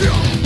Yeah.